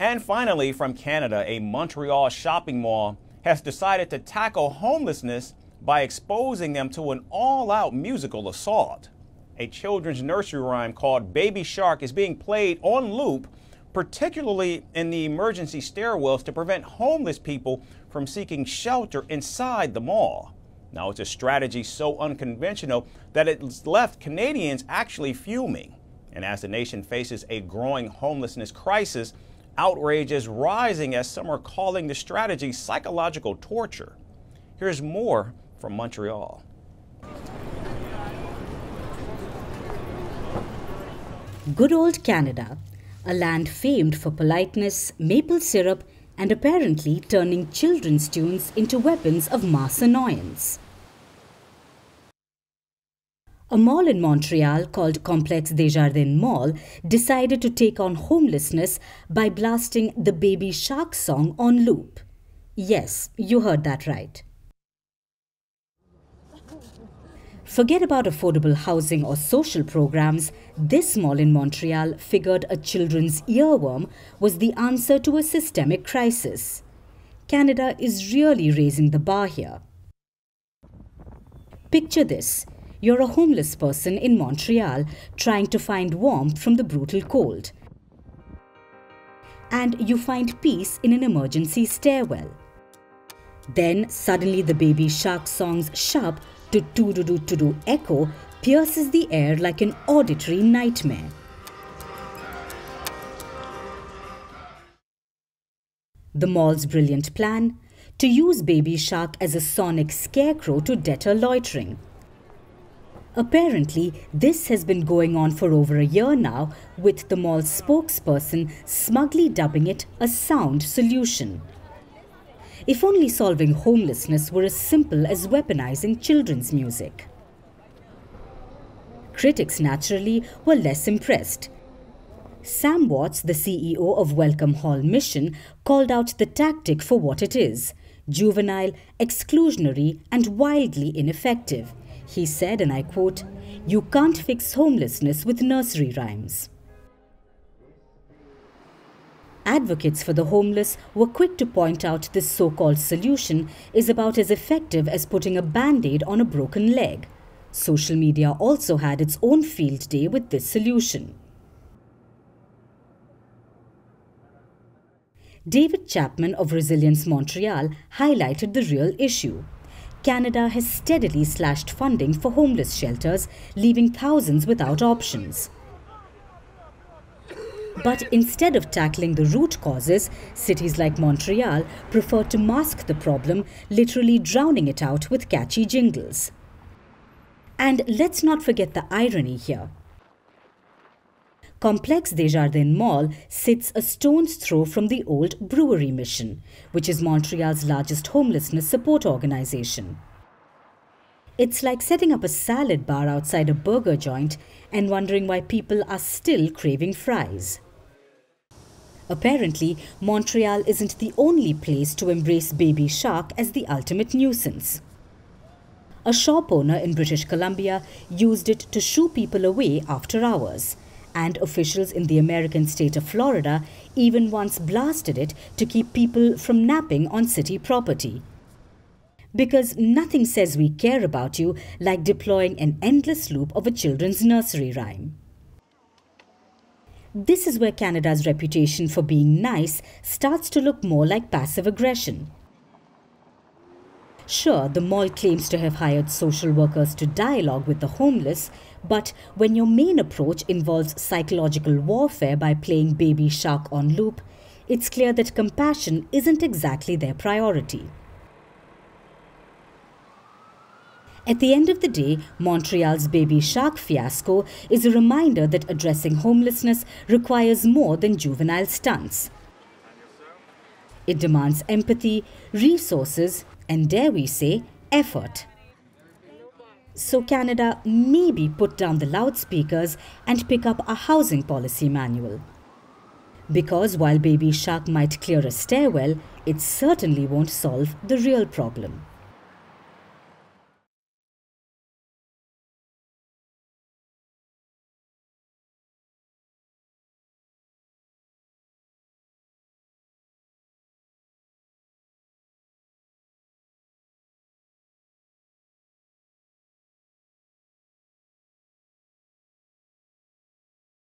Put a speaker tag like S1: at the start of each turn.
S1: And finally, from Canada, a Montreal shopping mall has decided to tackle homelessness by exposing them to an all out musical assault. A children's nursery rhyme called Baby Shark is being played on loop, particularly in the emergency stairwells, to prevent homeless people from seeking shelter inside the mall. Now, it's a strategy so unconventional that it's left Canadians actually fuming. And as the nation faces a growing homelessness crisis, outrage is rising as some are calling the strategy psychological torture. Here's more from Montreal.
S2: Good old Canada, a land famed for politeness, maple syrup, and apparently turning children's tunes into weapons of mass annoyance. A mall in Montreal called Complexe Desjardins Mall decided to take on homelessness by blasting the Baby Shark song on loop. Yes, you heard that right. Forget about affordable housing or social programs, this mall in Montreal figured a children's earworm was the answer to a systemic crisis. Canada is really raising the bar here. Picture this you're a homeless person in Montreal trying to find warmth from the brutal cold. And you find peace in an emergency stairwell. Then suddenly the baby shark song's sharp to do do to do echo pierces the air like an auditory nightmare. The mall's brilliant plan to use Baby Shark as a sonic scarecrow to deter loitering. Apparently, this has been going on for over a year now, with the mall's spokesperson smugly dubbing it a sound solution. If only solving homelessness were as simple as weaponizing children's music. Critics, naturally, were less impressed. Sam Watts, the CEO of Welcome Hall Mission, called out the tactic for what it is juvenile, exclusionary, and wildly ineffective. He said, and I quote, You can't fix homelessness with nursery rhymes. Advocates for the homeless were quick to point out this so called solution is about as effective as putting a band aid on a broken leg. Social media also had its own field day with this solution. David Chapman of Resilience Montreal highlighted the real issue. Canada has steadily slashed funding for homeless shelters, leaving thousands without options. But instead of tackling the root causes, cities like Montreal prefer to mask the problem, literally drowning it out with catchy jingles. And let's not forget the irony here. Complexe Desjardins Mall sits a stone's throw from the old Brewery Mission, which is Montreal's largest homelessness support organization. It's like setting up a salad bar outside a burger joint and wondering why people are still craving fries. Apparently, Montreal isn't the only place to embrace Baby Shark as the ultimate nuisance. A shop owner in British Columbia used it to shoo people away after hours and officials in the American state of Florida even once blasted it to keep people from napping on city property. Because nothing says we care about you like deploying an endless loop of a children's nursery rhyme. This is where Canada's reputation for being nice starts to look more like passive aggression. Sure, the mall claims to have hired social workers to dialogue with the homeless, but when your main approach involves psychological warfare by playing Baby Shark on loop, it's clear that compassion isn't exactly their priority. At the end of the day, Montreal's Baby Shark fiasco is a reminder that addressing homelessness requires more than juvenile stunts. It demands empathy, resources, and dare we say, effort. So Canada maybe put down the loudspeakers and pick up a housing policy manual. Because while Baby Shark might clear a stairwell, it certainly won't solve the real problem.